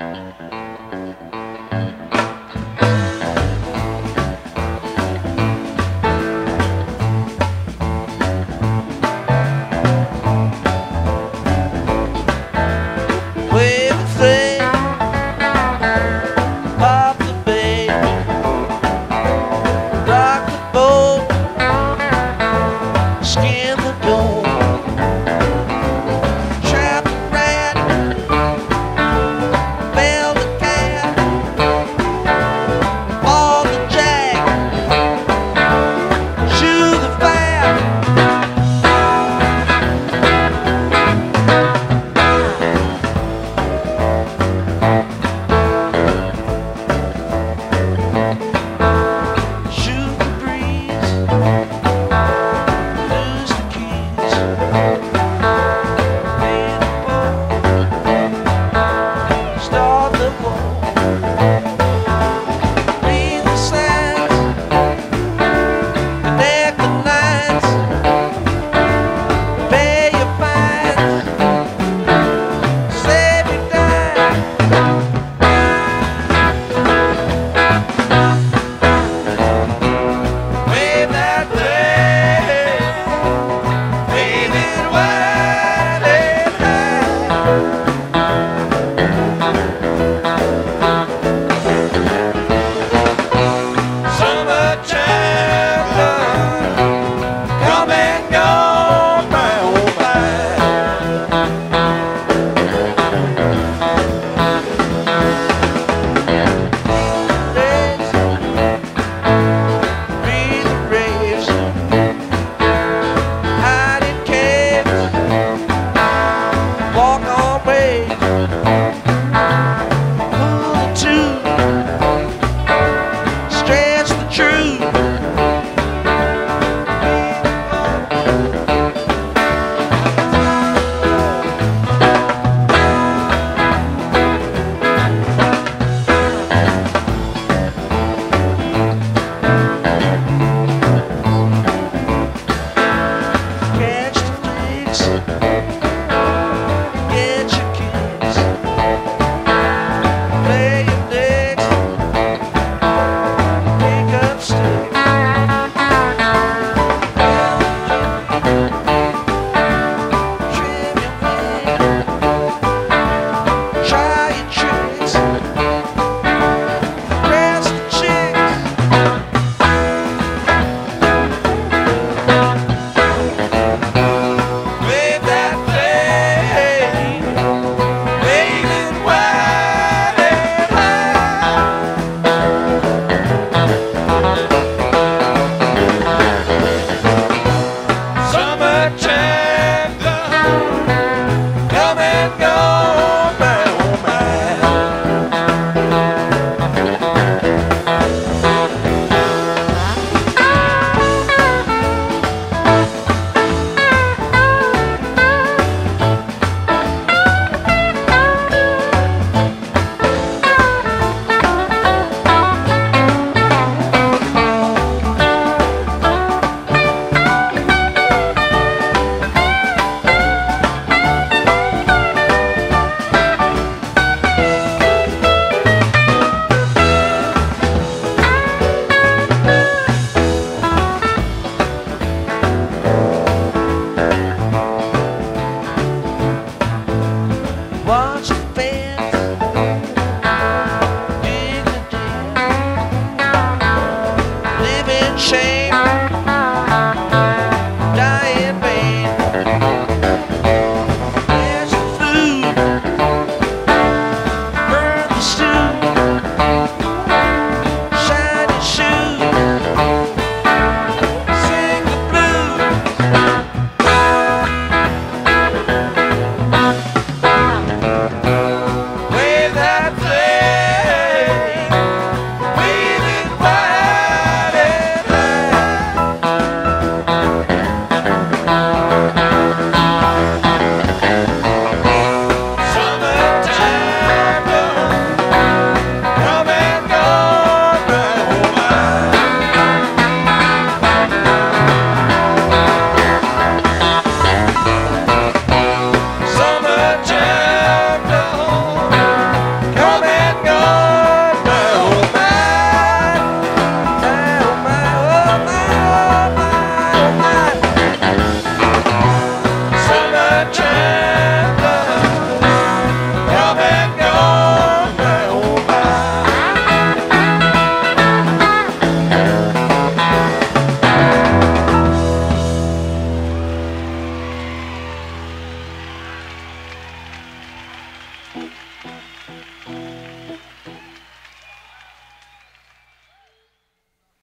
Música